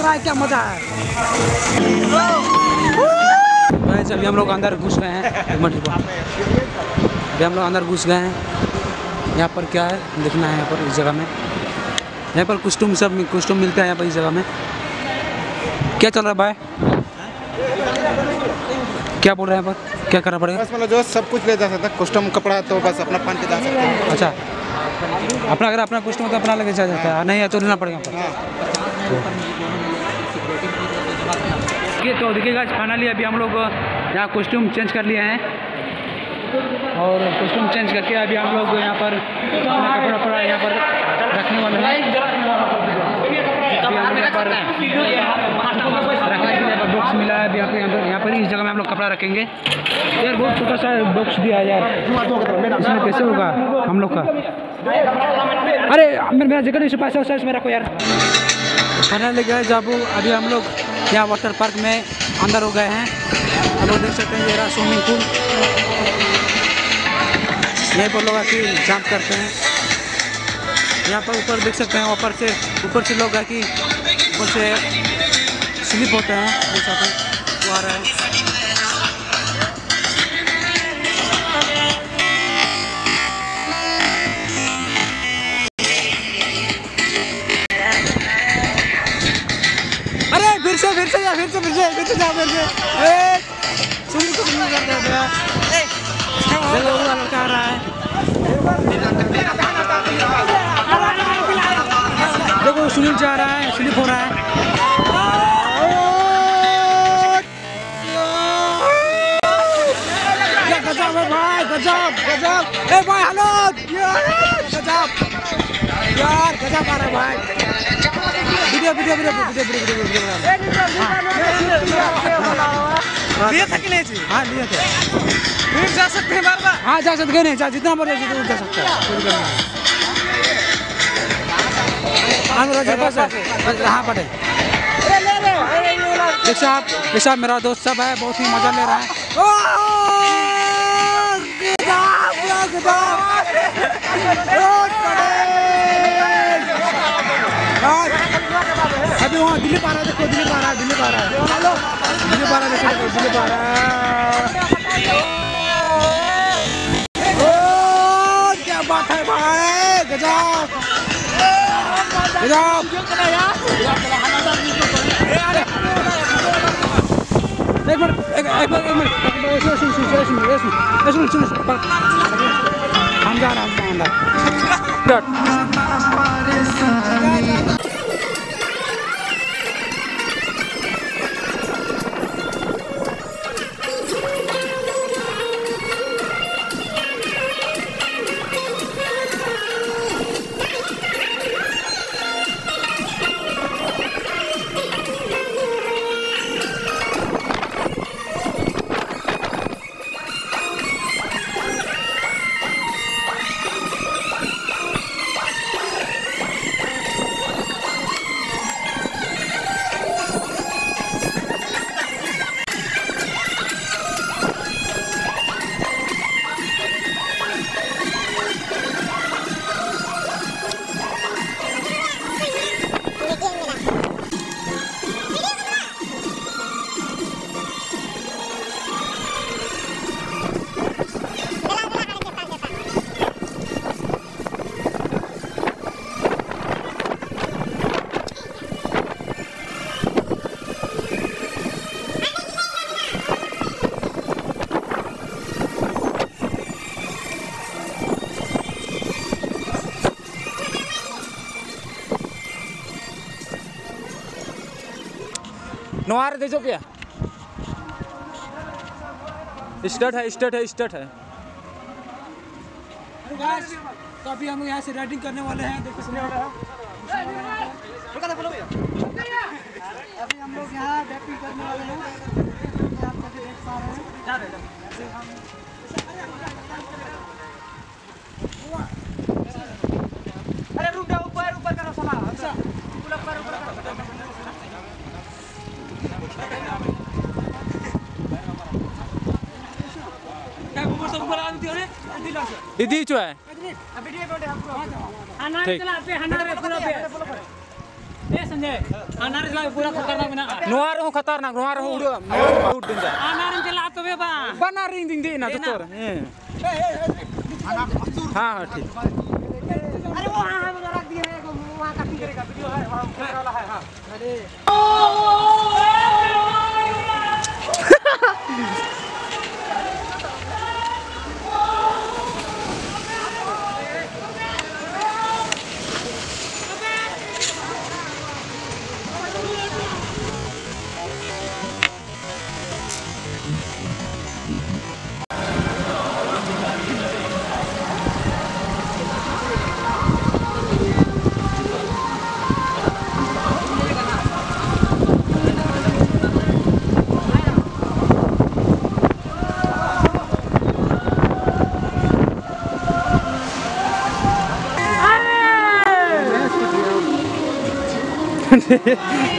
रहा है क्या मज़ा है अभी हम लोग अंदर घुस गए हैं। एक मिनट अभी हम लोग अंदर घुस गए हैं। यहाँ पर क्या है? देखना है यहाँ पर इस जगह में। यहाँ पर कुस्टूम सब कुस्टूम मिलता है यहाँ पर इस जगह में। क्या चल रहा है भाई? क्या बोल रहे हैं यहाँ पर? क्या करना पड़ेगा? बस मतलब जो सब कुछ ले जा सकता है कस्टम कपड़ा तो बस अपना पहन के जा सकते हैं। अच्छा। अपना अगर अपना कुछ तो अपना लेके चला जाता है। नहीं है तो लेना पड़ेगा देखिए तो देखिएगा फाइनली अभी हम लोग यहाँ कॉस्ट्यूम चेंज कर लिए हैं। और कॉस्ट्यूम चेंज करके अभी हम लोग यहाँ पर कपड़ा वपड़ा यहाँ पर रखने वाले हैं। बॉक्स मिला है, अभी यहाँ पर यहाँ पर इस जगह में हम लोग कपड़ा रखेंगे। यार, बहुत छोटा सा बॉक्स दिया है यार। इसमें कैसे होगा हम लोग का? अरे, मेरा मेरा जगह पैसा वैसा इसमें रखो यार। फाइनली गए जब। अभी हम लोग यहाँ वाटर पार्क में अंदर हो गए हैं। हम लोग देख सकते हैं ये रहा स्विमिंग पूल यहीं पर लोग आके जंप करते हैं। यहाँ पर ऊपर देख सकते हैं, ऊपर से ऊपर से लोग आके ऊपर से स्लिप होते हैं। वो आ रहा है। सुनील जा रहा है स्लिप हो रहा है। गजब है भाई गजब गजब। ए भाई हेलो यार गजब। यार गजब आ रहा है भाई। Video video video video video video video लिए था कि नहीं जी? हाँ लिए थे। फिर जा सकते हैं बार बार। हाँ जा सकते नहीं जा जितना मर्ज़ी जितना जा सकते हैं हाँ। हम रोज रहा पड़े रिक्शा रिक्शा मेरा दोस्त सब है, बहुत ही मज़ा ले रहा है। Tidak. Tidak ya. Ekor, ekor, ekor, ekor, ekor, esmi, esmi, esmi, esmi, esmi, esmi, esmi, Hamzah, Hamzah, Hamzah. जा रहे हैं हम जा रहे हैं। नवार दे जो क्या स्टार्ट है स्टार्ट है। स्टार्ट है तो अभी हम यहाँ से राइडिंग करने वाले हैं देखो सुनने वाला है। अभी हम लोग यहाँ बैटिंग करने वाले हैं आप देख पा रहे हैं। ini cuy. Abi dia Ah,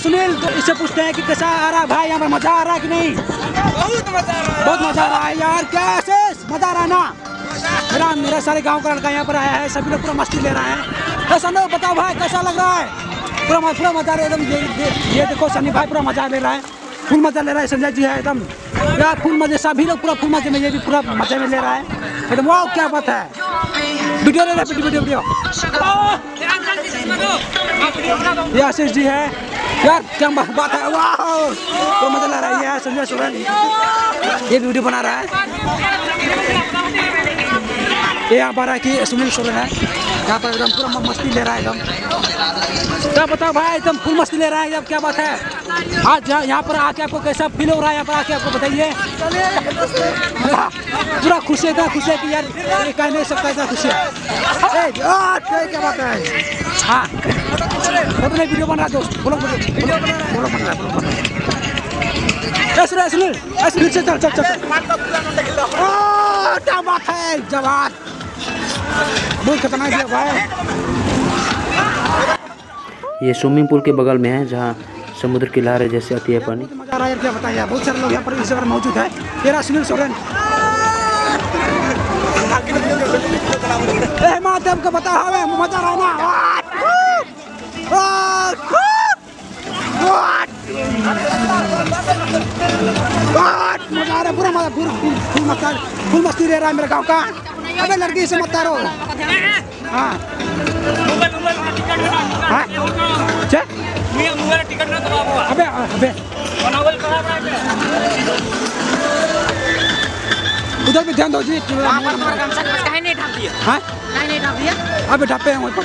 Sunil तो इससे पूछते हैं कि कैसा आ रहा है भाई यहाँ पर मज़ा आ रहा है कि नहीं बहुत मज़ा आ रहा है बहुत मज़ा आ रहा है यार क्या ऐसे मज़ा आ रहा है ना मेरा मेरा सारे गाँव का लड़का यहाँ पर आया है सभी लोग पूरा मस्ती ले रहे हैं कैसा लोग बताओ भाई कैसा लग रहा है पूरा पूरा मज़ा ले एकदम ये, देखो सनी भाई पूरा मज़ा ले रहा है फुल मज़ा ले रहा है संजय जी है एकदम यार फुल मज़े सभी लोग पूरा फुल मज़े में ये भी पूरा मज़े में ले रहा है एकदम वाह क्या बात है वीडियो ले रहा है वीडियो वीडियो ये आशीष जी है यार क्या बात है? वाह! तो मज़ा ला रहा है ये है संजय सोरेन ये वीडियो बना रहा है। ये यहाँ पर है कि सुनील सोरेन है। यहाँ पर एकदम पूरा मस्ती ले रहा है एकदम। क्या बताओ भाई एकदम फुल मस्ती ले रहा है एकदम क्या बात है? आज यहाँ यहाँ पर आके आपको कैसा फील हो रहा है? यहाँ पर आके आपको बताइए। पूरा खुश है इतना खुश है कि यार ये कह नहीं सकता इतना खुश है। क्या बात है। हाँ। वो तो नहीं वीडियो बन रहा है दोस्त बोलो बोलो बोलो बोलो बन रहा है बोलो बन रहा है ऐसे ऐसे ऐसे नीचे चल चल चल क्या बात है जवान बहुत खतरनाक है भाई ये स्विमिंग पूल के बगल में है जहाँ समुद्र की लहरें जैसे आती है पानी। मज़ा आ रहा है क्या बताइए बहुत सारे लोग यहाँ पर इस जगह मौजूद है। तेरा सुनील सोरेन। ए महादेव को बता हमें मज़ा है ना? आ, आ, आ, मज़ा आ रहा है पूरा मज़ा पूरा फुल फुल मस्ती फुल मस्ती ले रहा है मेरे गाँव का अबे लड़की से मत तारो हाँ हाँ चे अबे अबे उधर भी ध्यान दो जी वहाँ पर तुम्हारा गमछा कहीं नहीं ढाप दिया हाँ कहीं नहीं ढाप दिया अबे ढापे हैं वहीं पर